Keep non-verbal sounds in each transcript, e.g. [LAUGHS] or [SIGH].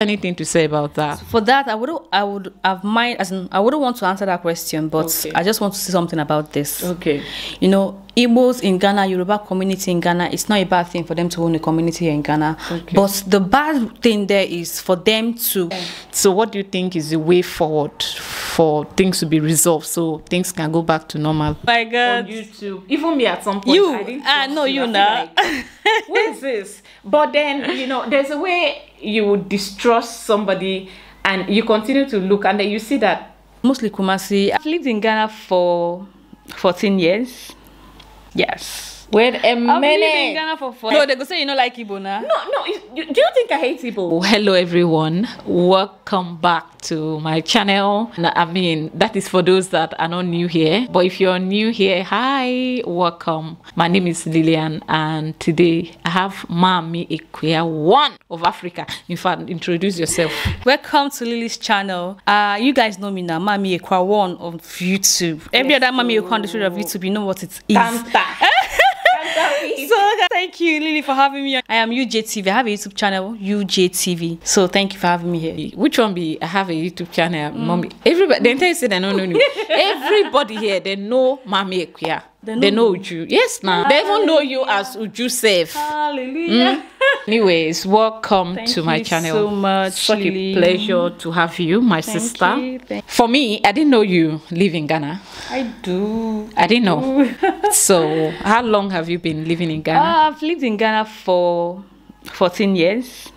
anything to say about that? For that, I would I would have mind as in, I wouldn't want to answer that question, but Okay. I just want to say something about this. Okay. You know, Igbos in Ghana, Yoruba community in Ghana, it's not a bad thing for them to own a community here in Ghana. Okay. But the bad thing there is for them to So, what do you think is the way forward for things to be resolved so things can go back to normal? my on God. YouTube. Even me at some point. You, I didn't ah, no, you I feel now. like, [LAUGHS] what is this? But then, you know, there's a way you would distrust somebody and you continue to look and then you see that Mostly Kumasi. I've lived in Ghana for 14 years. Yes. Wait a I've lived in minute. Ghana for 14 No, they go say you know like Igbo now. No, no. you- Do you think I hate people? Hello, everyone. Welcome back to my channel. I mean, that is for those that are not new here. But if you're new here, hi, welcome. My name is Lillian, and today I have Mami Equia, one of Africa. In fact, introduce yourself. Welcome to Lily's channel. Uh, you guys know me now, Mami Ekwa one of YouTube. Every other Mami Ekwa on the street of YouTube, you know what it is. So thank you, Lily, for having me. I am UJTV. I have a YouTube channel, UJTV. So thank you for having me here. Which one be? I have a YouTube channel, mm. mommy. Everybody, they tell you say they don't know you. [LAUGHS] Everybody here, they know Mami Equia. They They know, know Uju. Yes, now they even know you as Uju Safe. Hallelujah. Mm. Anyways, welcome Thank to my you channel. so much, Such Lily. a pleasure to have you, my Thank sister. you. For me, I didn't know you live in Ghana. I do. I didn't know. [LAUGHS] so, how long have you been living in Ghana? Uh, I've lived in Ghana for 14 years.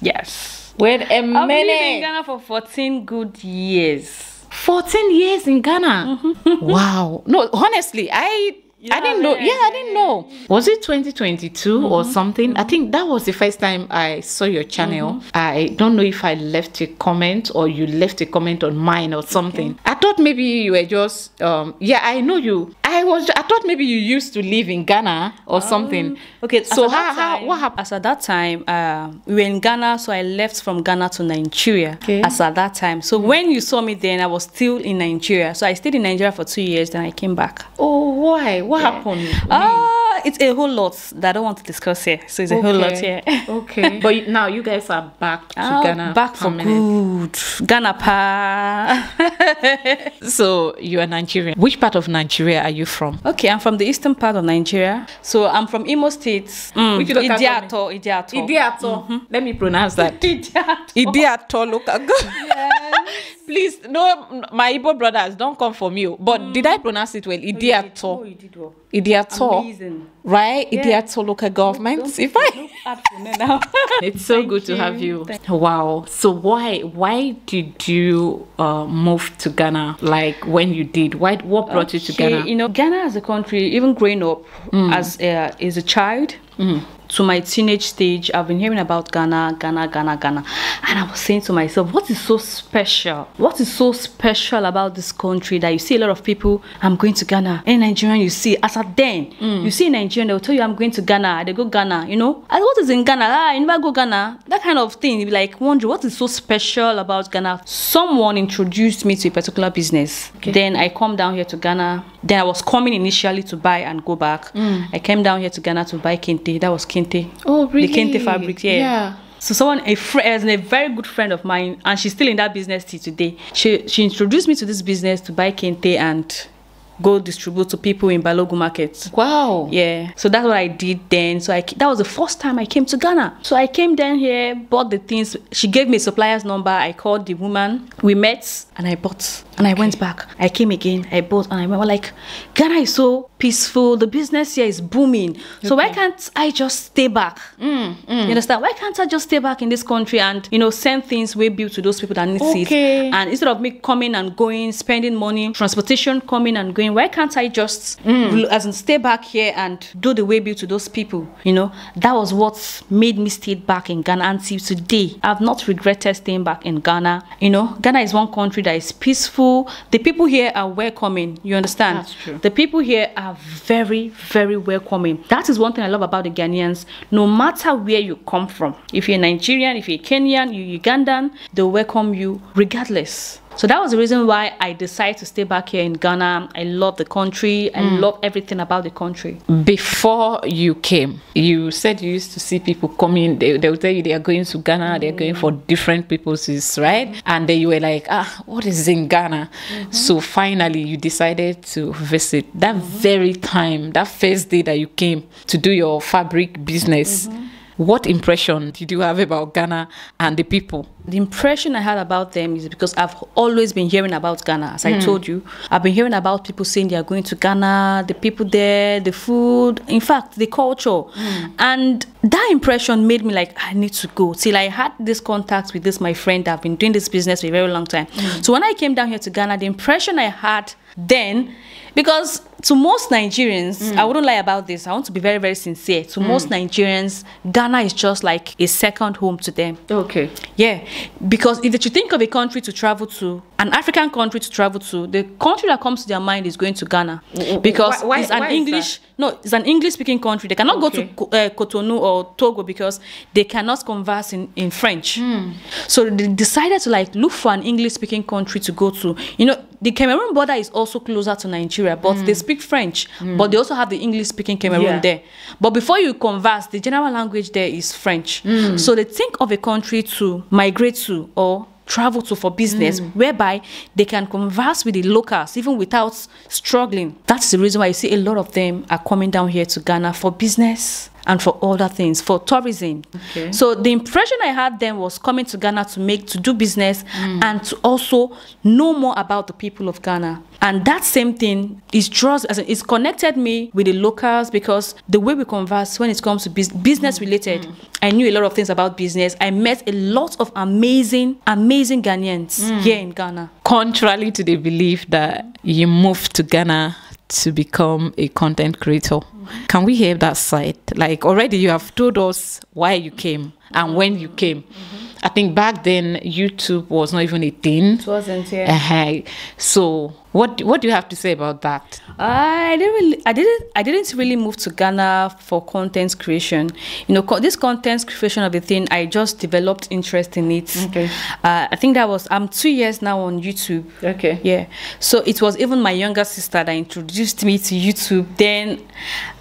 Yes. Wait a I've lived in Ghana for 14 good years. 14 years in Ghana. Mm-hmm. [LAUGHS] wow. No, honestly, I I didn't know. yeah, I didn't know. Was it 2022 or Mm-hmm. something? I think that was the first time I saw your channel. Mm-hmm. I don't know if I left a comment or you left a comment on mine or something. I thought maybe you were just um yeah, I know you. I was I thought maybe you used to live in Ghana or something. Oh, Okay, So how, that how what happened? As at that time, uh, we were in Ghana, so I left from Ghana to Nigeria. Okay. As at that time, so when you saw me then, I was still in Nigeria. So I stayed in Nigeria for two years, then I came back. Oh, why? What happened? Ah, it's a whole lot that I don't want to discuss here. So it's a whole lot here. [LAUGHS] okay. But you- now you guys are back to Ghana. back for good. Ghana pa. [LAUGHS] So you are Nigerian. Which part of Nigeria are you from? okay, I'm from the eastern part of Nigeria. So I'm from Imo State. Mm, Which local Ideato, Ideato. Ideato. Let me pronounce that. [LAUGHS] Ideato. Ideato local government. Please, no, my Igbo brothers, don't come for me. But did I pronounce it well? Ideato. Oh, you did well. Ideato. Amazing. Right? Ideato local government. Don't- If I. don't add for me now. [LAUGHS] It's so Thank good to have you. you. Thank- Wow. So why why did you uh, move to Ghana? Like when you did? Why what brought you to Ghana? You know, Ghana as a country, even growing up as a, as a child to my teenage stage, I've been hearing about Ghana, Ghana, Ghana, Ghana. And I was saying to myself, what is so special? What is so special about this country that you see a lot of people, I'm going to Ghana. In Nigerian, you see, as at then, you see in Nigerian, they'll tell you, I'm going to Ghana. They go Ghana, you know? And what is in Ghana? Ah, you never go Ghana. That kind of thing. You'd be like, wonder what is so special about Ghana? Someone introduced me to a particular business. Then I come down here to Ghana. Then I was coming initially to buy and go back. I came down here to Ghana to buy kente. That was kente. Oh, really? The kente fabric, yeah. Yeah. So someone, a friend, a very good friend of mine, and she's still in that business till today. She she introduced me to this business to buy kente and go distribute to people in Balogun market. Wow. Yeah, so that's what I did then. So I that was the first time I came to Ghana. So I came down here, bought the things. She gave me a supplier's number. I called the woman. We met, and I bought. And I went back. I came again. I bought, and I went like, Ghana is so peaceful. The business here is booming. So why can't I just stay back? Mm, mm. You understand? Why can't I just stay back in this country and you know send things way bill to those people that need Okay. it? And instead of me coming and going, spending money, transportation coming and going, why can't I just mm. rel- as in stay back here and do the way bill to those people? You know, that was what made me stay back in Ghana until today. I've not regretted staying back in Ghana. You know, Ghana is one country that is peaceful. The people here are welcoming. You understand? That's true. The people here are very, very welcoming. That is one thing I love about the Ghanaians. No matter where you come from, if you're Nigerian, if you're Kenyan, you're Ugandan, they welcome you regardless. So that was the reason why I decided to stay back here in Ghana. I love the country. I Mm. love everything about the country. Before you came, you said you used to see people coming, they, they will tell you they are going to Ghana, they're going for different purposes, right? And then you were like, ah, what is in Ghana? So finally, you decided to visit. That very time, that first day that you came to do your fabric business, what impression did you have about Ghana and the people? The impression I had about them is because I've always been hearing about Ghana. As I hmm. told you, I've been hearing about people saying they are going to Ghana, the people there, the food, in fact, the culture. Hmm. And that impression made me like, I need to go. Till I had this contact with this, my friend, I've been doing this business for a very long time. Hmm. So when I came down here to Ghana, the impression I had then, because to most Nigerians, I wouldn't lie about this. I want to be very, very sincere. To most mm. Nigerians, Ghana is just like a second home to them. Okay. Yeah, because if you think of a country to travel to, an African country to travel to, the country that comes to their mind is going to Ghana, because Why- why- it's an English. No, it's an English-speaking country. They cannot go Okay. to Co- uh, Cotonou or Togo because they cannot converse in, in French. So they decided to like look for an English-speaking country to go to. You know, the Cameroon border is also closer to Nigeria, but they speak French, but they also have the English-speaking Cameroon Yeah. there. But before you converse, the general language there is French. So they think of a country to migrate to or travel to for business, mm. whereby they can converse with the locals even without struggling. That's the reason why you see a lot of them are coming down here to Ghana for business and for other things, for tourism. Okay. So the impression I had then was coming to Ghana to make to do business mm. and to also know more about the people of Ghana. And that same thing is draws as it's connected me with the locals because the way we converse when it comes to bus- business mm. related, mm. I knew a lot of things about business. I met a lot of amazing, amazing Ghanaians here in Ghana. Contrary to the belief that you moved to Ghana to become a content creator, can we hear that side? Like already you have told us why you came and when you came. I think back then YouTube was not even a thing. It wasn't here. Uh-huh. So what what do you have to say about that? I didn't really, I didn't, I didn't really move to Ghana for content creation. You know, co- this content creation of the thing, I just developed interest in it. Okay. Uh, I think that was, I'm two years now on YouTube. Okay. Yeah. So it was even my younger sister that introduced me to YouTube. Then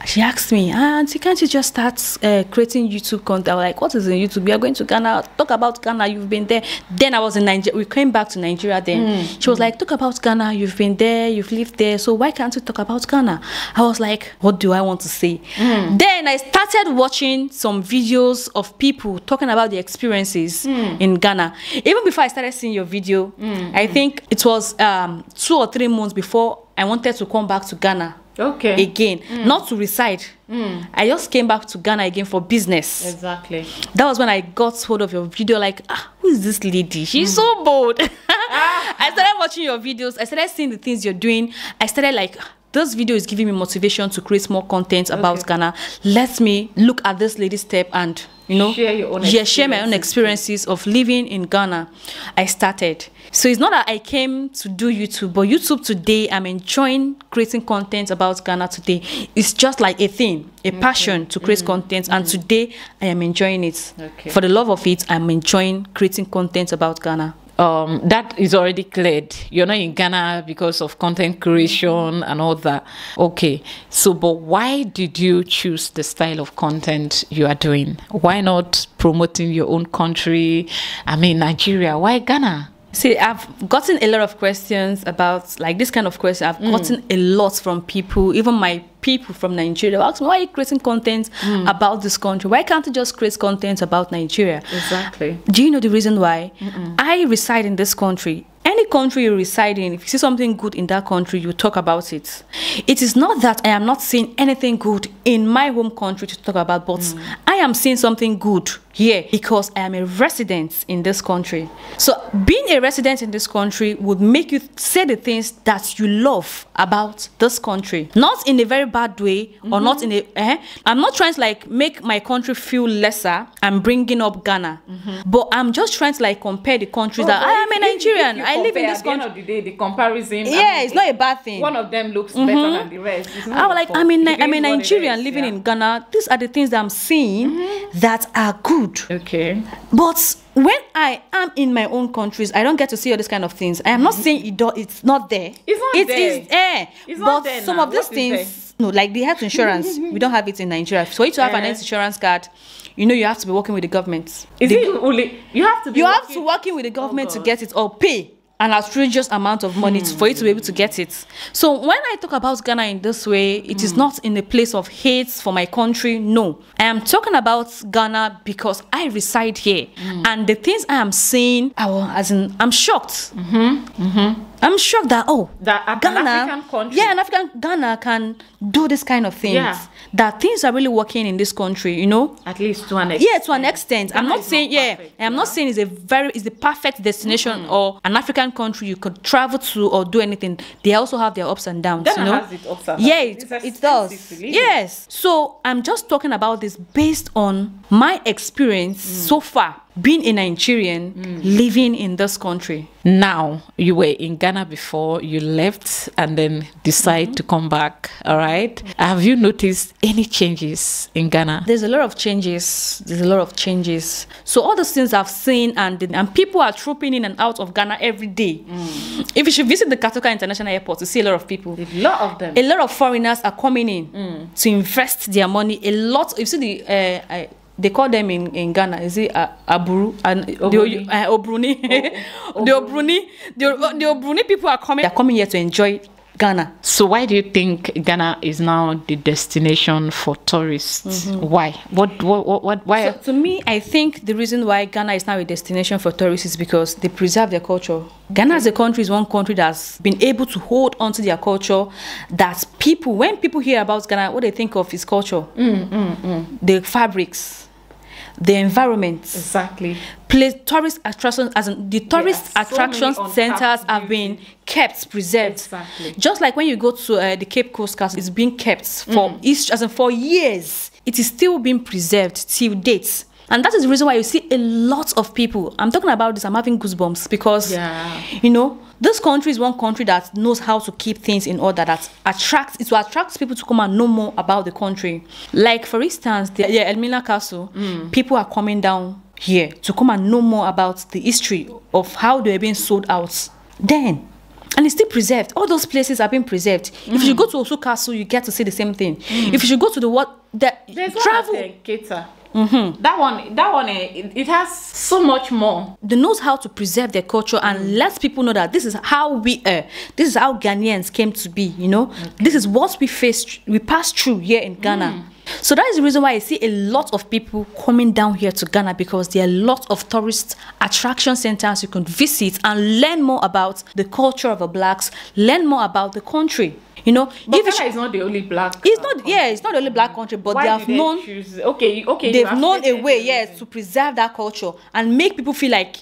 she asked me, ah, Auntie, can't you just start uh, creating YouTube content? I was like, what is in YouTube? We are going to Ghana. Talk about Ghana. You've been there. Then I was in Nigeria. We came back to Nigeria then. She was like, talk about Ghana. You've been there. You've lived there. So why can't you talk about Ghana? I was like, what do I want to say? Then I started watching some videos of people talking about the experiences in Ghana. Even before I started seeing your video, I think it was um, two or three months before I wanted to come back to Ghana Okay. again, not to reside. I just came back to Ghana again for business. Exactly. That was when I got hold of your video. Like, ah, who is this lady? She's so bold. [LAUGHS] I started watching your videos. I started seeing the things you're doing. I started like. "Ah, This video is giving me motivation to create more content about Okay. Ghana. Let me look at this lady step and you know Share your own yeah share my own experiences. experiences of living in Ghana. I started. So it's not that I came to do YouTube, but YouTube today, I'm enjoying creating content about Ghana today. It's just like a thing, a passion to create mm-hmm. content. And mm-hmm. today, I am enjoying it. Okay. For the love of it, I'm enjoying creating content about Ghana. um, that is already cleared. You're not in Ghana because of content creation mm-hmm. and all that. Okay. So, but why did you choose the style of content you are doing? Why not promoting your own country? I mean, Nigeria. Why Ghana? See, I've gotten a lot of questions about like this kind of question. I've mm. gotten a lot from people, even my people from Nigeria. Ask me, why are you creating content mm. about this country? Why can't you just create content about Nigeria? Exactly. Do you know the reason why? I reside in this country. Any country you reside in, if you see something good in that country, you talk about it. It is not that I am not seeing anything good in my home country to talk about, but I am seeing something good here because I am a resident in this country. So, being a resident in this country would make you say the things that you love about this country, not in a very bad way or not in a. Eh? I'm not trying to like make my country feel lesser. I'm bringing up Ghana, but I'm just trying to like compare the countries Oh, that I am a Nigerian. I live live in this At the end country. of the day, the comparison. I Yeah, mean, it's not a bad thing. One of them looks better than the rest. I was like, fault. I'm in, I'm a it Nigerian living yeah. in Ghana. These are the things that I'm seeing Mm-hmm. that are good. Okay. But when I am in my own countries, I don't get to see all these kind of things. I am not saying it do, it's not there. Mm-hmm. It's not It there. is there. It's but not there some now. of these What things, no, like the health insurance, [LAUGHS] we don't have it in Nigeria. So you to have an Eh. health insurance card, you know you have to be working with the government. Is The- it only you have to be you have to working with the government to get it or pay an outrageous amount of money to, for you to be able to get it. So when I talk about Ghana in this way, it is mm. not in a place of hate for my country. No, I am talking about Ghana because I reside here, mm. and the things I am saying, I will, as in, I'm shocked. Mm-hmm, mm-hmm. I'm shocked that oh, That an Ghana, African country- yeah, an African Ghana can do this kind of things. Yeah. That things are really working in this country, you know. at least to an extent. Yeah, to an extent. I'm not saying not yeah. I'm yeah. not saying it's a very it's the perfect destination or an African country you could travel to or do anything. They also have their ups and downs. Ghana you know? has its ups and yeah, downs. it, it does. expensive to live in. Yes. So I'm just talking about this based on my experience Mm. so far being a Nigerian living in this country. Now you were in Ghana before you left and then decide to come back. All right. Have you noticed any changes in Ghana? There's a lot of changes. There's a lot of changes. So all those things I've seen and and people are trooping in and out of Ghana every day. If you should visit the Kotoka International Airport you see a lot of people. A lot of them. A lot of foreigners are coming in to invest their money. A lot. You see the uh, I, they call them in, in Ghana. Is it uh, Aburu and the Obruni. uh, Obruni? [LAUGHS] the Obruni. The, uh, the Obruni people are coming. They're coming here to enjoy Ghana. So why do you think Ghana is now the destination for tourists? Mm-hmm. Why? What? What? What? what why? So to me, I think the reason why Ghana is now a destination for tourists is because they preserve their culture. Ghana as a country is one country that's been able to hold on to their culture. That people, when people hear about Ghana, what they think of is culture, mm, mm, mm. the fabrics, the environment, exactly. place tourist attractions as in the tourist so attraction centers have been kept preserved Exactly. just like when you go to uh, the cape coast castle it's being kept for Mm. each as in for years it is still being preserved till date and that is the reason why you see a lot of people i'm talking about this i'm having goosebumps because Yeah. you know this country is one country that knows how to keep things in order that attracts it will attract people to come and know more about the country. Like for instance the yeah, elmina castle people are coming down here to come and know more about the history of how they were being sold out then. And it's still preserved. All those places are being preserved. If you go to osu castle you get to see the same thing. If you should go to the what that There's travel one at Keita. That one. That one. eh, It, it has so much more. they knows how to preserve their culture and let people know that this is how we are. This is how Ghanaians came to be. You know, this is what we faced, we passed through here in Ghana. So that is the reason why I see a lot of people coming down here to Ghana because there are a lot of tourist attraction centers you can visit and learn more about the culture of the blacks, learn more about the country. You know, But if sh- is not the only black. it's not yeah, it's not the only black country, but Why they have they known choose? Okay. Okay. they've known a way yes to preserve that culture and make people feel like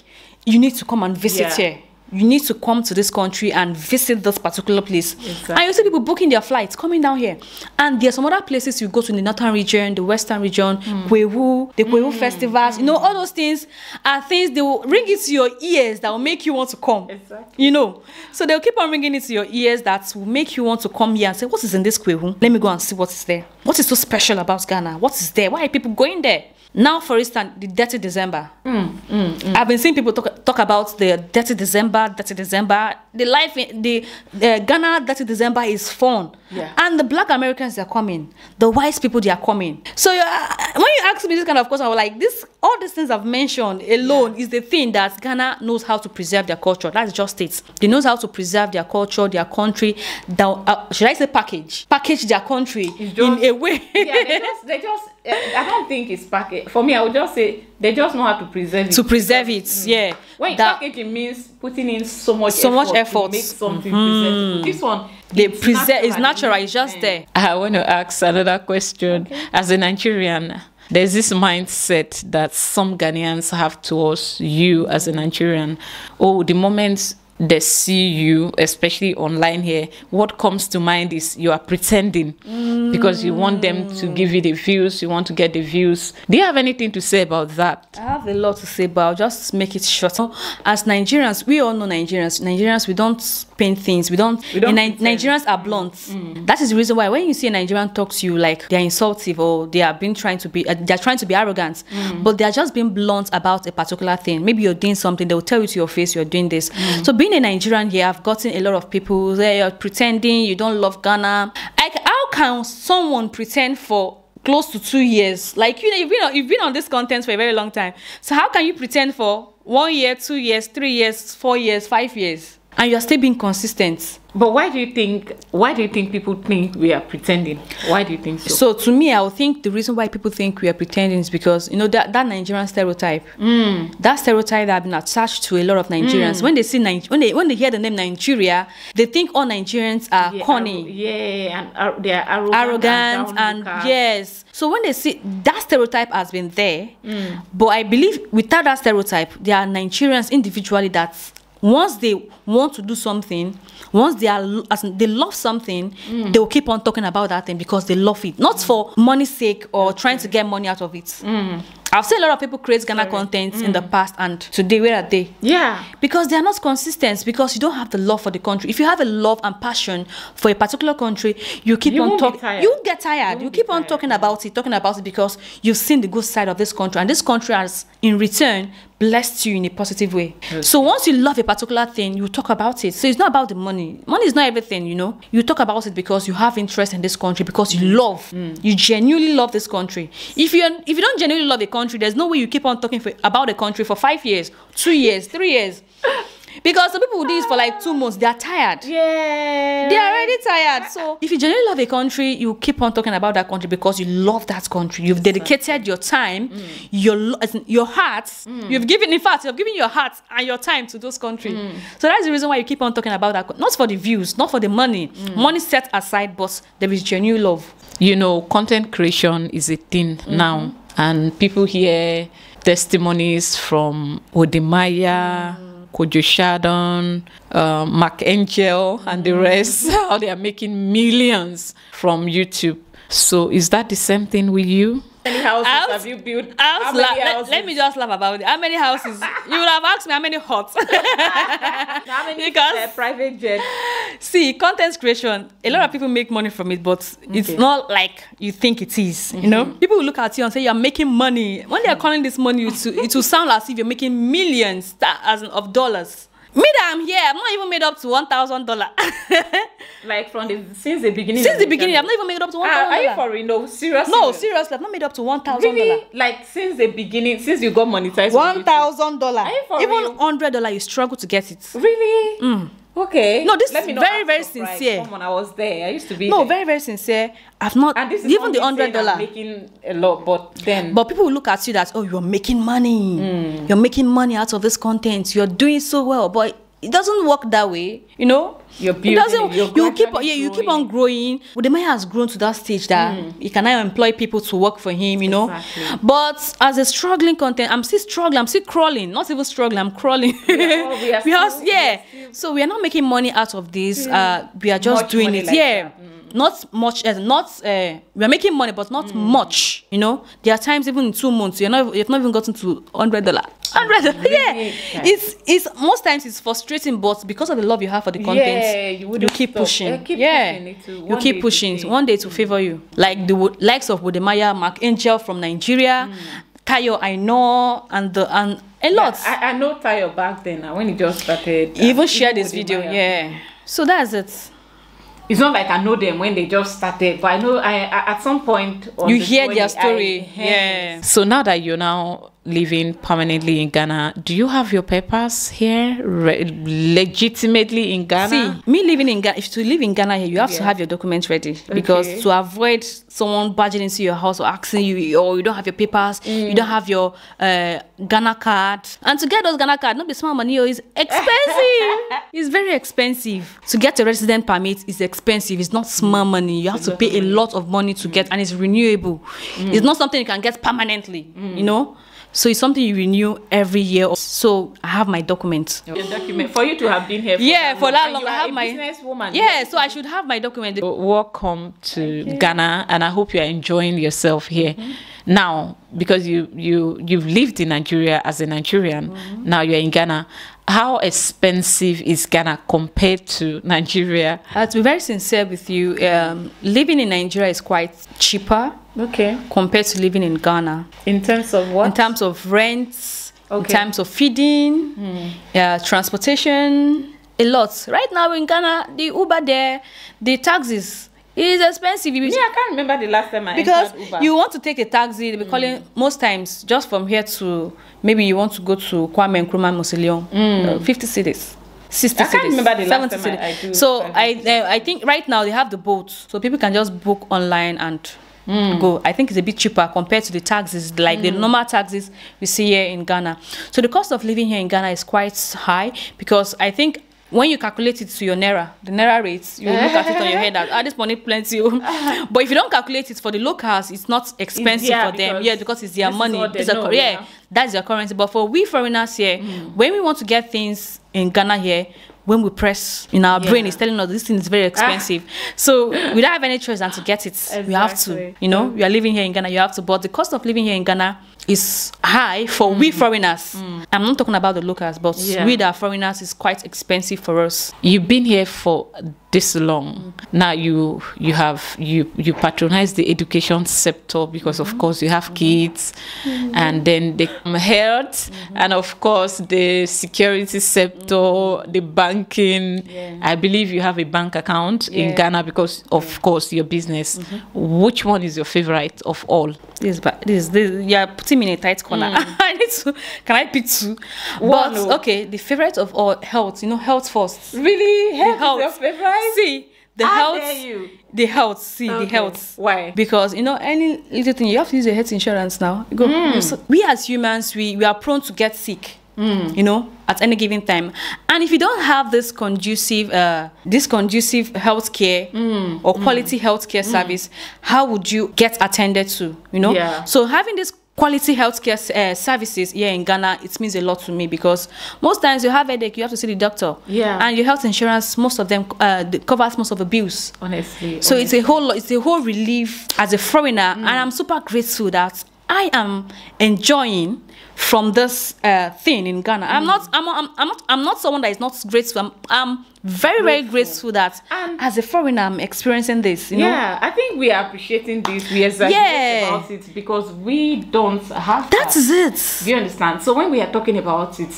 you need to come and visit Yeah. here you need to come to this country and visit this particular place. Exactly. and you see people booking their flights coming down here. And there's some other places you go to in the northern region the western region Hmm. Kwewu, the Kwewu festivals you know all those things are things they will ring it to your ears that will make you want to come. Exactly. you know? So they'll keep on ringing it to your ears that will make you want to come here and say what is in this Kwewu let me go and see what is there. What is so special about Ghana? What is there? Why are people going there now for instance the dirty December. I've been seeing people talk, talk about the dirty December dirty December. The life in the uh, Ghana dirty December is fun Yeah. and the black Americans they are coming the white people they are coming so uh, when you ask me this kind of question I was like this all these things I've mentioned alone is the thing that Ghana knows how to preserve their culture that's just it they knows how to preserve their culture their country the, uh, should I say package package their country It's in a way yeah, they just, [LAUGHS] they just, uh, I don't think it's package. For me, I would just say they just know how to preserve it. to preserve it yeah When that- packaging means putting in so much So much effort effort. to make something presentable. This one, they it's preserve it's natural. natural it's just there I want to ask another question. As a Nigerian, there's this mindset that some Ghanaians have towards you as a Nigerian. Oh, the moment they see you, especially online here, what comes to mind is you are pretending mm. because you want them to give you the views, you want to get the views. Do you have anything to say about that? I have a lot to say, but I'll just make it short. As Nigerians, we all know Nigerians. Nigerians, we don't paint things. We don't. We don't Ni- Nigerians are blunt. Mm. That is the reason why when you see a Nigerian talk to you like they're insultive or they are being trying to be, uh, they're trying to be arrogant, mm. but they're just being blunt about a particular thing. Maybe you're doing something, they'll tell you to your face you're doing this. Mm. So being a Nigerian here, I've gotten a lot of people they are pretending you don't love Ghana. Like, how can someone pretend for close to two years? Like, you know, you've been on, you've been on this content for a very long time. So how can you pretend for one year, two years, three years, four years, five years? And you're still being consistent. But why do you think why do you think people think we are pretending? Why do you think so? So to me, I would think the reason why people think we are pretending is because you know that, that Nigerian stereotype. Mm. That stereotype that have been attached to a lot of Nigerians. Mm. When they see when they when they hear the name Nigeria, they think all Nigerians are yeah, corny. yeah, and uh, they are arrogant, arrogant and, and yes. So when they see that stereotype has been there, mm. but I believe without that stereotype, there are Nigerians individually that once they want to do something once they are as they love something mm. they will keep on talking about that thing because they love it not for money's sake or trying to get money out of it mm. I've seen a lot of people create Ghana Sorry. content mm. in the mm. past, and today, where are they? Yeah. Because they are not consistent, because you don't have the love for the country. If you have a love and passion for a particular country, you keep you on talking. You get tired. You, you keep on tired. talking about it, talking about it, because you've seen the good side of this country, and this country has, in return, blessed you in a positive way. Okay. So once you love a particular thing, you talk about it. So it's not about the money. Money is not everything, you know. You talk about it because you have interest in this country, because you love, mm. you genuinely love this country. If you if you don't genuinely love the country, there's no way you keep on talking for, about the country for five years, two years, three years. Because some people do this for like two months, they are tired. Yeah. They are already tired. So if you genuinely love a country, you keep on talking about that country because you love that country. You've dedicated your time, mm. your your heart. Mm. You've given, in fact, you've given your heart and your time to those countries. Mm. So that's the reason why you keep on talking about that. Not for the views, not for the money. Mm. Money set aside, but there is genuine love. You know, content creation is a thing -hmm. now, and people hear testimonies from Wode Maya. Kojo Sharon, uh, Mark Angel, and the rest, [LAUGHS] how they are making millions from YouTube. So is that the same thing with you? How many houses house, have you built? How many la- houses? Let, let, me just laugh about it. How many houses? [LAUGHS] you would have asked me how many huts. how many because, [LAUGHS] uh, private jet? See, content creation, a lot of people make money from it, but okay. it's not like you think it is, mm-hmm. You know, mm-hmm. people will look at you and say you're making money. When they are calling this money, it will, it will sound as if you're making millions as of dollars. Me that I'm here, I'm not even made up to one thousand dollar. [LAUGHS] like from the since the beginning. Since the beginning, I'm not even made up to one thousand. Uh, are you for real? No, seriously. No, seriously, I've not made up to one thousand really? Like since the beginning, since you got monetized. One thousand dollar. Even hundred dollar, you struggle to get it. Really? Mm. Okay. No, this Let is very, very sincere. Come on, I was there. I used to be. No, there. very, very sincere. I've not. And this is even the hundred dollar. Making a lot, but then. But people will look at you that oh, you're making money. Mm. You're making money out of this content. You're doing so well, but it doesn't work that way you know? You're building, it doesn't you're you keep on yeah you keep on growing. Well, the man has grown to that stage that mm. he can now employ people to work for him you know? Exactly. but as a struggling content i'm still struggling i'm still crawling. Not even struggling i'm crawling. Yeah, because [LAUGHS] yeah. so we are not making money out of this. Uh we are just doing it. like yeah. mm not much as uh, not uh, we're making money but not mm. much you know? There are times even in two months you're not you've not even gotten to hundred dollar. Hundred yeah. It's it's most times it's frustrating but because of the love you have for the content yeah, you, you keep stop. pushing. yeah, keep yeah. pushing you keep pushing one day to favor you. Like the likes of Wode Maya Mark Angel from Nigeria mm. Tayo Aina and the and a lot. Yeah, I, I know Tayo back then uh, when he just started uh, even shared this video yeah. So that's it it's not like I know them when they just started, but I know I, I at some point you hear their story. yeah. So now that you're now living permanently in Ghana, do you have your papers here re- legitimately in Ghana? See, me living in Ghana, if to live in Ghana here, you have yeah. to have your documents ready okay. because to avoid someone barging into your house or asking you, or oh, you don't have your papers, mm. you don't have your uh, Ghana card, and to get those Ghana card, not be small money, oh, is expensive. [LAUGHS] it's very expensive. To get a resident permit is expensive. It's not small mm. money. You have it's to pay a lot of money to mm. get, and it's renewable. Mm. It's not something you can get permanently. You mm. know. So it's something you renew every year. So I have my documents. Your document for you to have been here. For yeah, that for that long. I have my businesswoman. Yeah, so I should have my document. Welcome to Ghana, and I hope you are enjoying yourself here. Mm-hmm. Now, because you you you've lived in Nigeria as a Nigerian, mm-hmm. now you're in Ghana. How expensive is Ghana compared to Nigeria? Uh, to be very sincere with you, um, living in Nigeria is quite cheaper Okay. compared to living in Ghana. In terms of what? In terms of rents, okay. in terms of feeding, uh, transportation, a lot. Right now in Ghana, the Uber there, the taxis is expensive. Yeah, I can't remember the last time I because Uber. you want to take a taxi, they'll be calling most times just from here to maybe you want to go to Kwame Nkrumah Mausoleum, uh, 50 cedis. 60 I can't cedis, remember the last 70 time I- cedis. I do so private I, uh, I think right now they have the Bolt, so people can just book online and go. I think it's a bit cheaper compared to the taxes, like the normal taxes we see here in Ghana. So the cost of living here in Ghana is quite high because I think when you calculate it to your naira, the naira rates, you look at it on your head that ah, this money plenty. oh." [LAUGHS] but if you don't calculate it for the locals, it's not expensive yeah, for them. because Yeah, because it's their money. It's know, cur- yeah, yeah. that's their currency. But for we foreigners here, when we want to get things in Ghana here, when we press in our brain, Yeah. it's telling us this thing is very expensive. So we don't have any choice than to get it. We have to. You know, you are living here in Ghana, you have to. But the cost of living here in Ghana is high for we mm. foreigners. Mm. I'm not talking about the locals, but Yeah. we that are foreigners is quite expensive for us. You've been here for this long. Now you you have you you patronize the education sector because of mm-hmm. course you have mm-hmm. kids, mm-hmm. and then the health, and of course the security sector, the banking. I believe you have a bank account in Ghana because of course your business. Which one is your favorite of all? This, but this, this, you are putting me in a tight corner. Mm. [LAUGHS] I need to. Can I pick two? One, but oh. okay, the favorite of all, health. You know, health first. Really, The health. See the How health. dare you? The health. See the health. Why? Because you know, any little thing you have to use your health insurance now. You go. Hmm. so- we as humans, we we are prone to get sick. Hmm. You know, at any given time, and if you don't have this conducive, uh, this conducive healthcare hmm. or quality healthcare service, how would you get attended to? You know, Yeah. so having this quality healthcare uh, services here in Ghana, it means a lot to me because most times you have headache, you have to see the doctor. Yeah. And your health insurance, most of them uh, covers most of the bills. Honestly. So it's a whole it's a whole relief as a foreigner, and I'm super grateful that I am enjoying from this uh, thing in Ghana. I'm not, I'm, I'm, I'm not, I'm not someone that is not grateful. I'm, I'm very, very grateful that And- as a foreigner, I'm experiencing this. You know, yeah, I think we are appreciating this. We exaggerate Yeah. about it because we don't have that is it. Do you understand? So when we are talking about it,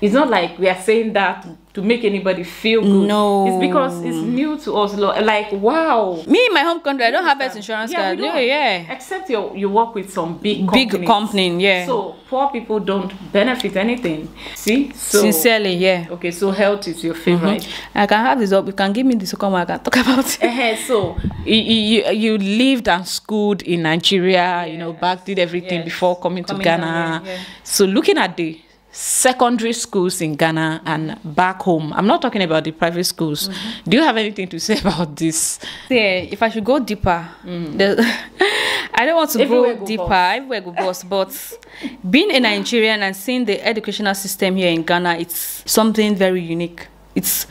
it's not like we are saying that to make anybody feel good. No. It's because it's new to us. Like, wow. Me in my home country, I don't have health insurance Yeah, card. we Yeah, don't. yeah. Except you you work with some big Big company, yeah. So poor people don't benefit anything. See? So Sincerely, yeah. Okay, so health is your favorite. I can have this up. You can give me the second one. I can talk [LAUGHS] about it. Eh, so you, you you lived and schooled in Nigeria, you know, back did everything Yes. before coming, Coming to Ghana. down yeah. So looking at the secondary schools in Ghana and back home, I'm not talking about the private schools. Mm-hmm. Do you have anything to say [LAUGHS] about this? Yeah, if I should go deeper, the, [LAUGHS] I don't want to Mm. Everywhere go go deeper. boss. Everywhere go boss. But being a Nigerian and seeing the educational system here in Ghana, it's something very unique. It's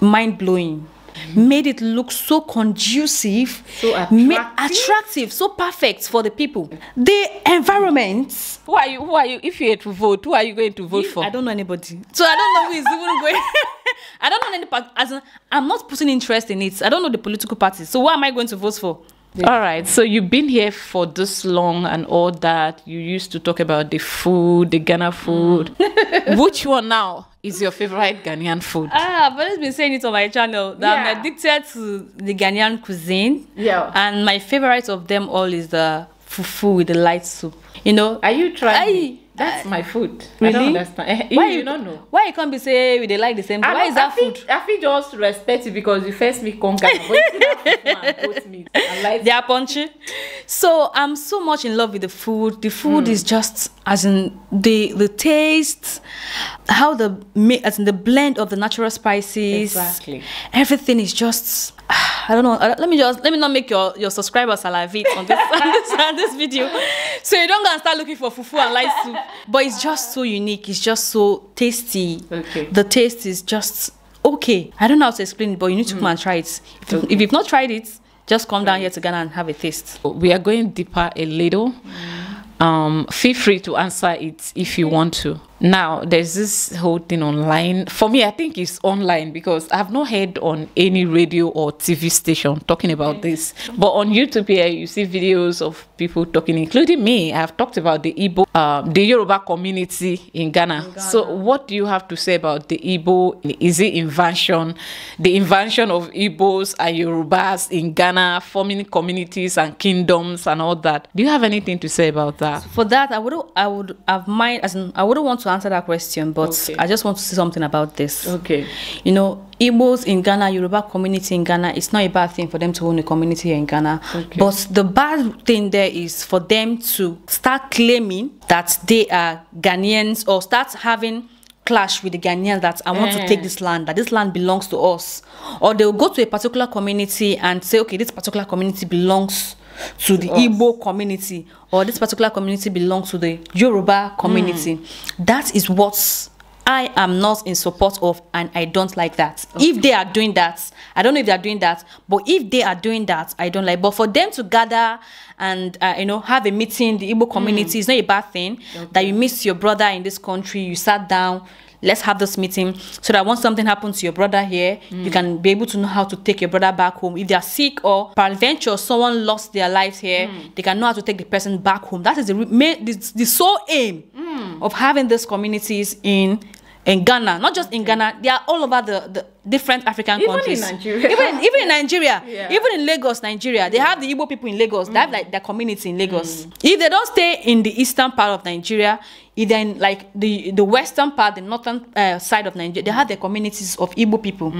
mind blowing. Made it look so conducive, So ma- attractive. attractive, so perfect for the people. The environment. Who are you? Who are you? If you had to vote, who are you going to vote for? I don't know anybody, so I don't know who is even going. [LAUGHS] I don't know any part. As in, I'm not putting interest in it. I don't know the political parties. So what am I going to vote for? All right. So you've been here for this long and all that. You used to talk about the food, the Ghana food. [LAUGHS] Which one now is your favorite Ghanaian food? Ah, I've always been saying it on my channel that Yeah. I'm addicted to the Ghanaian cuisine. Yeah. And my favorite of them all is the fufu with the light soup. You know? Are you trying? Aye. That's my food. I Really? don't understand. Eh, You, you don't know. Why you can't be say we they like the same? I Why is that I food? I feel just respect you because you first me conquer, but you see that fufu and [LAUGHS] goat meat. I like They are punchy. So I'm so much in love with the food. The food Hmm. is just as in the the taste, how the as in the blend of the natural spices. Exactly. Everything is just I don't know. Let me just let me not make your your subscribers salivate on this [LAUGHS] on this, on this video, so you don't go and start looking for fufu and light soup. But it's just so unique. It's just so tasty. Okay. The taste is just okay. I don't know how to explain it, but you need to come and try it. If, Okay. if you've not tried it, just come down here to Ghana and have a taste. We are going deeper a little. Um, feel free to answer it if you want to. Now, there's this whole thing online. For me, I think it's online because I've not heard on any radio or TV station talking about this. But on YouTube here, you see videos of people talking, including me. I've talked about the Igbo, uh, the Yoruba community in Ghana. So, what do you have to say about the Igbo? Is it invention? The invention of Igbos and Yorubas in Ghana, forming communities and kingdoms and all that. Do you have anything to say about that? For that, I would I would have mind as in, I wouldn't want to answer that question, but Okay. I just want to say something about this. Okay. You know, Igbos in Ghana, Yoruba community in Ghana, it's not a bad thing for them to own a community here in Ghana. Okay. But the bad thing there is for them to start claiming that they are Ghanaians or start having clash with the Ghanaians that I want to Eh. take this land, that this land belongs to us. Or they'll go to a particular community and say, okay, this particular community belongs to the us. Igbo community or this particular community belongs to the Yoruba community. That is what I am not in support of and I don't like that. If they are doing that, I don't know if they are doing that, but if they are doing that, I don't like. But for them to gather and uh, you know have a meeting, the Igbo community is not a bad thing. That you miss your brother in this country, you sat down. Let's have this meeting so that once something happens to your brother here, you mm. can be able to know how to take your brother back home. If they are sick or peradventure someone lost their lives here, mm. they can know how to take the person back home. That is the the, the sole aim mm. of having these communities in in Ghana, not just in Ghana, they are all over the, the different African Even in countries. Nigeria. Even, even in Nigeria. [LAUGHS] Yeah. Even in Lagos, Nigeria. They have the Igbo people in Lagos. They have like their community in Lagos. If they don't stay in the eastern part of Nigeria, if they're in like the, the western part, the northern uh, side of Nigeria, they have their communities of Igbo people.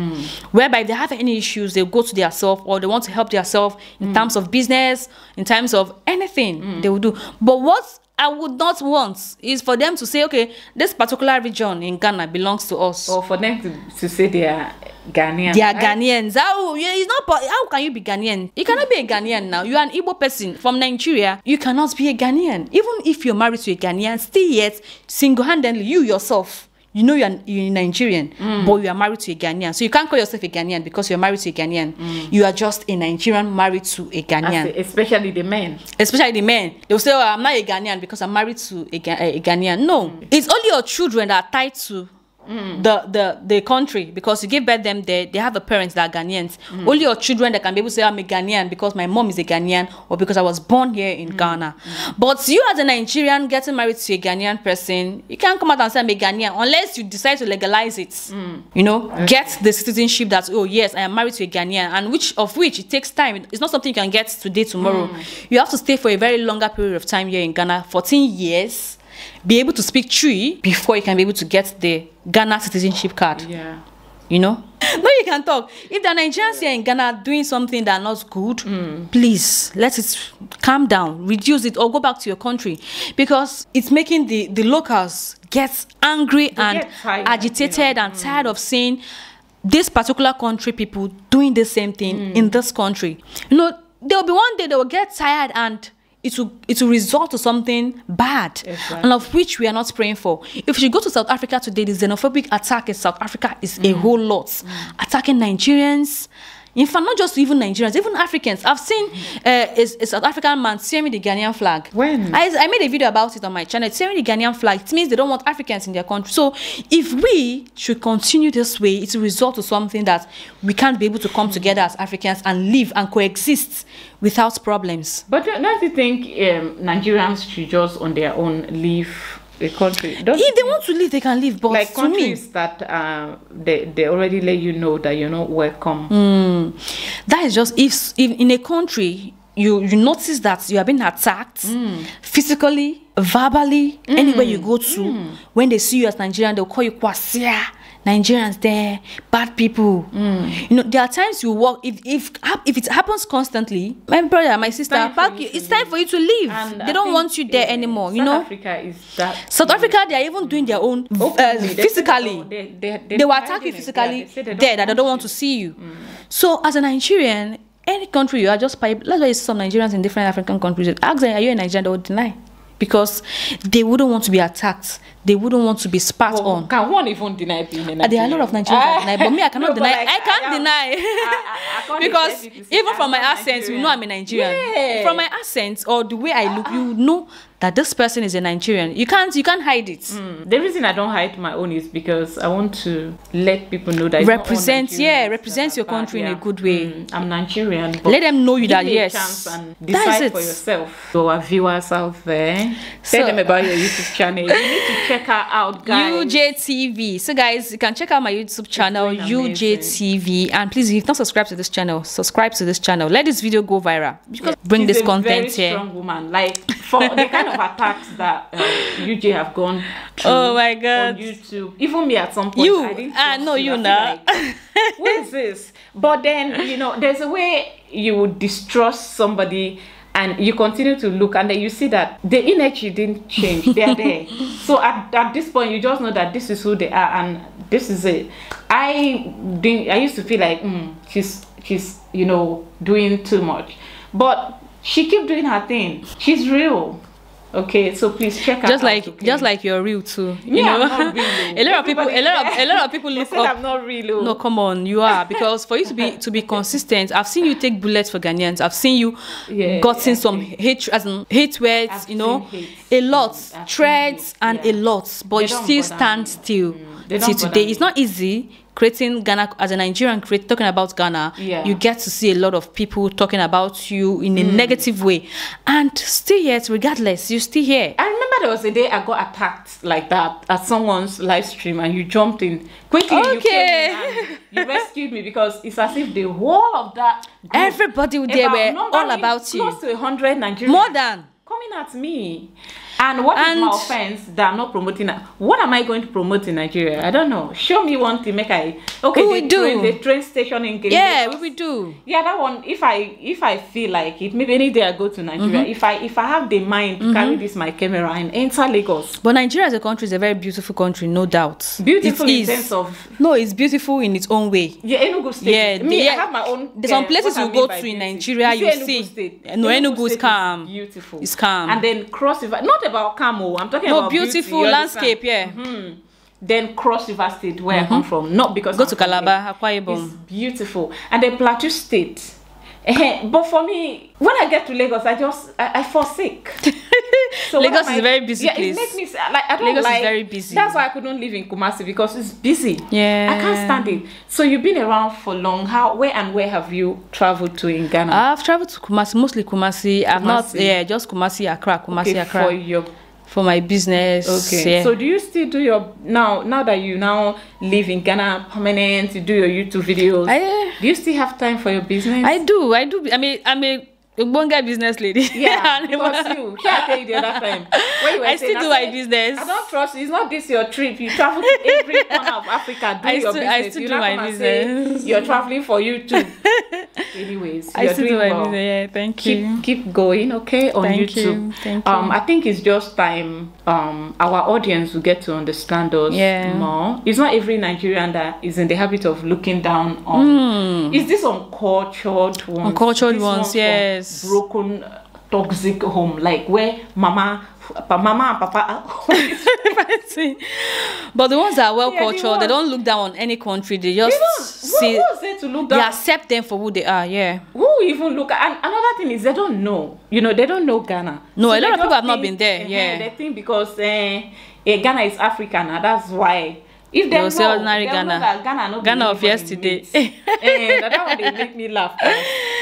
Whereby if they have any issues, they go to their self or they want to help their self in terms of business, in terms of anything they will do. But what I would not want is for them to say, okay, this particular region in Ghana belongs to us. Or for them to, to say they are Ghanaian. They are right? Ghanaians. How it's not. How can you be Ghanaian? You cannot be a Ghanaian now. You are an Igbo person from Nigeria. You cannot be a Ghanaian. Even if you're married to a Ghanaian, still yet single-handedly you yourself. You know you're, you're Nigerian, but you are married to a Ghanaian. So you can't call yourself a Ghanaian because you're married to a Ghanaian. You are just a Nigerian married to a Ghanaian. especially the men. especially the men. They will say oh i'm not a ghanaian because i'm married to a, Ga- a ghanaian. No. It's only your children that are tied to the the the country because you give birth them there they have a parents that are ghanaians. Only your children that can be able to say i'm a ghanaian because my mom is a ghanaian or because i was born here in ghana. But you as a nigerian getting married to a ghanaian person you can't come out and say i'm a ghanaian unless you decide to legalize it. You know get the citizenship that oh yes i am married to a ghanaian and which of which it takes time. It's not something you can get today tomorrow. You have to stay for a very longer period of time here in ghana 14 years be able to speak Twi before you can be able to get the ghana citizenship card. Yeah. you know? [LAUGHS] No you can talk. If the nigerians here in ghana doing something that not good please let it calm down reduce it or go back to your country. Because it's making the the locals get angry and get tired, agitated and tired of seeing this particular country people doing the same thing in this country. You know there'll be one day they will get tired and it will it will result to something bad Exactly. and of which we are not praying for. If you go to South Africa today, the xenophobic attack in South Africa is a mm. whole lot. Mm. Attacking Nigerians. In fact, not just even Nigerians, even Africans. I've seen uh, a, a South African man tearing the Ghanaian flag. When? I, I made a video about it on my channel. Tearing the Ghanaian flag, it means they don't want Africans in their country. So if we should continue this way, it will result to something that we can't be able to come together as Africans and live and coexist without problems. But don't you think um, Nigerians should just on their own leave a country? Don't If they want to live, they can live. But like to me, countries that uh, they they already let you know that you're not welcome. that is just if, if in a country you you notice that you are being attacked physically verbally anywhere you go to when they see you as nigerian they'll call you kwasia nigerians there bad people you know there are times you walk if if if it happens constantly my brother my sister time pack you you, it's time for you to leave And they I don't want you there uh, anymore you South know Africa is that. South Africa, they are even doing their own uh, they physically. they- they- They, they will hide attack you. Yeah, physically they they there that they want don't want to see you. So, as a Nigerian, any country you are just pipe. That's why you see some Nigerians in different African countries. Ask them, are you a Nigerian? They will deny because they wouldn't want to be attacked. They wouldn't want to be spat Well, on. Can one even deny being a Uh, There are a lot of Nigerians that deny, but me, I [LAUGHS] cannot No, deny. like, I can't am- deny I- I- I can't [LAUGHS] because even from "I'm my accent, you know I'm a Nigerian. Yeah. From my accent or the way I look, you know that this person is a Nigerian. You can't, you can't hide it. Mm, The reason I don't hide my own is because I want to let people know that Represent, yeah, Nigerians represent your are bad, country in a good way. Mm, I'm Nigerian. Let them know you that yes, chance and decide for yourself. So our viewers out there, So- tell them about your YouTube channel. You need to check her out, guys. UJTV. So, guys, you can check out my YouTube channel. UJTV. And please, if you've not subscribed to this channel, subscribe to this channel. Let this video go viral. Because bring She's this content very here. strong woman. Like for the kind of attacks that uh, UJ have gone through Oh my God. on YouTube. Even me at some point. You, I didn't ah, trust no, you now. like, What is this? But then you know, there's a way you would distrust somebody. And you continue to look, and then you see that the energy didn't change. They are there. [LAUGHS] so at, at this point, you just know that this is who they are, and this is it. I didn't. I used to feel like mm, she's she's you know doing too much, but she keep doing her thing. She's real. Okay, so please check just out, like okay? just like you're real too. You Me, know, I'm not real, [LAUGHS] oh. a lot of people, a lot of a lot of people [LAUGHS] look up. I'm not real. oh. No, come on, you are because for you to be to be consistent, I've seen you take bullets for Ghanaians. I've seen you Yeah, gotten yeah, some hate as in hate words, I've you know, hate. a lot, Mm, I've threats seen and a yeah. lot, but They you still stand me. still they till today. It's not easy creating Ghana as a Nigerian create talking about Ghana. Yeah. You get to see a lot of people talking about you in Mm. a negative way, and still yet, regardless, you're still here. I remember there was a day I got attacked like that at someone's live stream, and you jumped in quickly. You Okay. came in you [LAUGHS] rescued me because it's as if the whole of that group, Everybody there were all about you. Close to hundred Nigerians. More than coming at me. And what is And- my offense that I'm not promoting? What am I going to promote in Nigeria? I don't know. Show me one thing. Make I okay. We the do. Train, the train station in Gate yeah, we do. Yeah, that one. If I if I feel like it, maybe any day I go to Nigeria. Mm-hmm. If I if I have the mind to carry this my camera and enter Lagos, But Nigeria as a country is a very beautiful country, no doubt. beautiful It in is. sense of No, it's beautiful in its own way. yeah, Enugu State. Yeah, me, the- I have my own. There's some uh, places you go to in. Nigeria, you see. No, Enugu is calm. beautiful. It's calm. And then cross river. Not about calm. oh, I'm talking No, about beautiful beauty, landscape, yeah. understand? Then cross river state where I come from. Not because Go I'm to Calabar, there. Akwa Ibom. It's beautiful. And then Plateau State. [LAUGHS] But for me, when I get to Lagos, I just I, I fall sick. [LAUGHS] So Lagos is a I- very busy yeah, place. it makes me like I don't Lagos is very busy. That's why I couldn't live in Kumasi because it's busy. Yeah. I can't stand it. So you've been around for long. How, where, and where have you traveled to in Ghana? I've traveled to Kumasi, mostly Kumasi. I've not, yeah, just Kumasi, Accra, Kumasi, okay, Accra. for your For my business. okay. yeah. So do you still do your now? Now that you now live in Ghana permanent, you do your YouTube videos. I, do you still have time for your business? I do, I do. I mean, I'm a Ubonga business lady. Yeah, [LAUGHS] And- because you. Shall I tell you the other time? When you were I saying, still do my business. I don't trust you. It's not this your trip. You travel to every [LAUGHS] corner of Africa. Do I your still- I still you do my come and say business. You're traveling for you too. [LAUGHS] Anyways, I you're still do doing my well. business. Yeah, thank you. Keep keep going, okay, on Thank YouTube. you, thank Um, you. I think it's just time. Um, our audience will get to understand us Yeah. more. It's not every Nigerian that is in the habit of looking down on. Is this uncultured ones? Uncultured ones, yes. Broken, toxic home, like where mama, mama and papa. [LAUGHS] but the ones that are well Yeah, the cultured, they ones- don't look down on any country. They they just don't. see, to look they down? accept them for who they are. Yeah. Who even look at and another thing is they don't know. You know, they don't know Ghana. No, a they lot of people have not been there, eh, yeah. They think because uh, Ghana is African and that's why. If They'll know, ordinary Ghana. Know that Ghana, no be Ghana of yesterday. eh, that that one they make me laugh.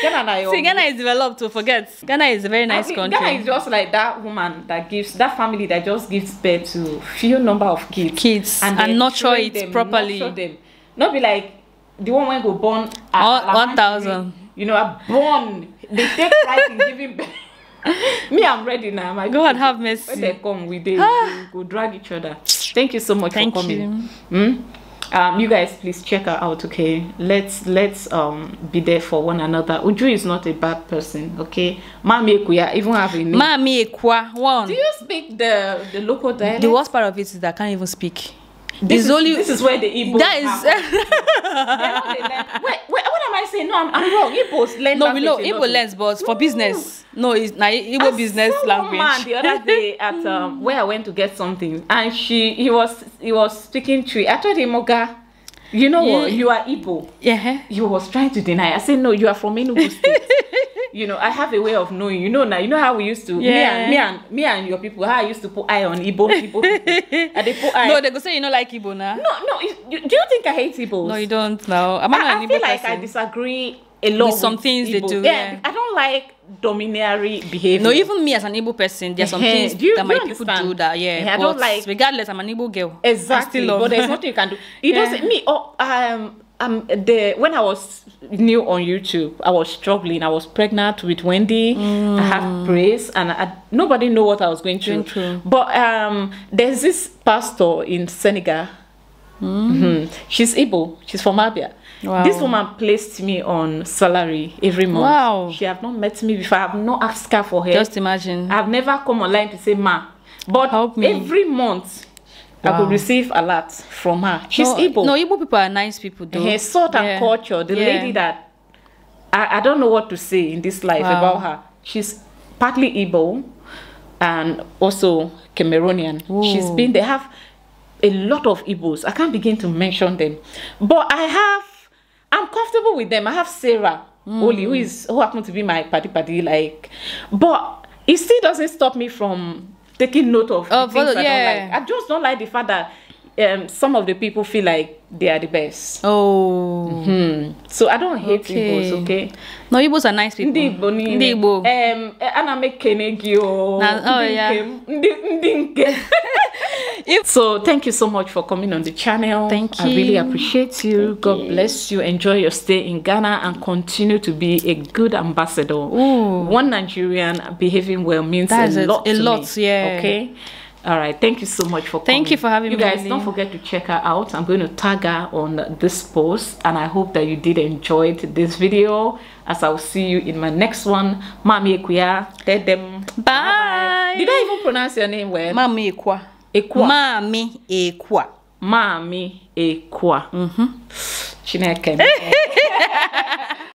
Ghana, na your See, Ghana is developed to forget. Ghana is a very I nice think country. Ghana is just like that woman that gives that family that just gives birth to few number of kids, Kids, and then nurture it them, properly. Nurture them. Not be like the one when go born at One- 1,000. You know, are born. They take pride in giving birth. [LAUGHS] Me, I'm ready now. My God people, have When mercy. they come, we they we go drag each other. Thank you so much Thank for coming. Hmm? Um, you guys, please check her out. Okay, let's let's um be there for one another. Uju is not a bad person. Okay, Mami Ekuya even have a name. Mami Ekwa, one. Do you speak the the local dialect? The worst part of it is that I can't even speak. This is, only this is where the Igbo that is [LAUGHS] wait, wait, what am I saying? No, I'm, I'm wrong. Igbos learn no we know Igbo lens but for business no it's na Igbo I business saw language. Man the other day at um, [LAUGHS] where I went to get something, and she he was he was speaking Tree. I told him, Oga, you know what? Yeah. You are Igbo. yeah. He was trying to deny. I said, no, you are from Enugu State. [LAUGHS] you know, I have a way of knowing. You know now. You know how we used to. Yeah. Me and me and me and your people. How I used to put eye on Igbo people. [LAUGHS] and they put eye. No, they go say you know like Igbo now. no, no. you- Do you think I hate Igbos? No, you don't. No, I'm not I, an I Igbo feel like I disagree a lot With some things they do, Yeah, yeah. I don't like dominary behavior. No, even me as an Igbo person, there's some things Do you- that do my people do that yeah. Eh, I don't like- regardless, I'm an Igbo girl. Exactly, I still love. but there's nothing you can do. It [LAUGHS] Yeah. doesn't me. Oh, um, um, the when I was new on YouTube, I was struggling. I was pregnant with Wendy. I have praise, and I, nobody know what I was going through. Through. But um, there's this pastor in Senegal. Mhm. She's Igbo. She's from Abia. Wow. This woman placed me on salary every month. Wow. She have not met me before. I have not asked her for help. Just imagine. I've never come online to say ma, but Help me. every month I Wow. could receive a lot from her. She's no, Igbo. No, Igbo people are nice people though. her salt and Yeah. culture. The Yeah. lady that I, I don't know what to say in this life Wow. about her. She's partly Igbo and also Cameroonian. She's been they have a lot of Igbos. I can't begin to mention them, but I have. I'm comfortable with them. I have Sarah hmm. Oli, who is who happened to be my party party like, but it still doesn't stop me from taking note of the Of things other- I don't yeah. like. I just don't like the fact that um, some of the people feel like they are the best. Oh. Hmm. So I don't hate Okay. Igbos, okay? No, Igbos are nice people. Ndị Igbo niile. Ndị Igbo. Um, ana m ekene gị o. Na- oh, yeah. nke m, Ndị ndị nke. [LAUGHS] so thank you so much for coming on the channel. Thank you. I really appreciate you. God bless you. Enjoy your stay in Ghana and continue to be a good ambassador. Ooh. One Nigerian behaving well means a lot a lot, me. yeah. Okay. All right. Thank you so much for coming. Thank you for having you me, guys, don't forget to check her out. I'm going to tag her on this post, and I hope that you did enjoy this video. As I'll see you in my next one. Mami Ekuya. Tell them. Bye. Did I even pronounce your name well? Mami Ekwa. Ekwa. Mami Ekwa. Mami Ekwa. Mm-hmm. Chineke. [LAUGHS]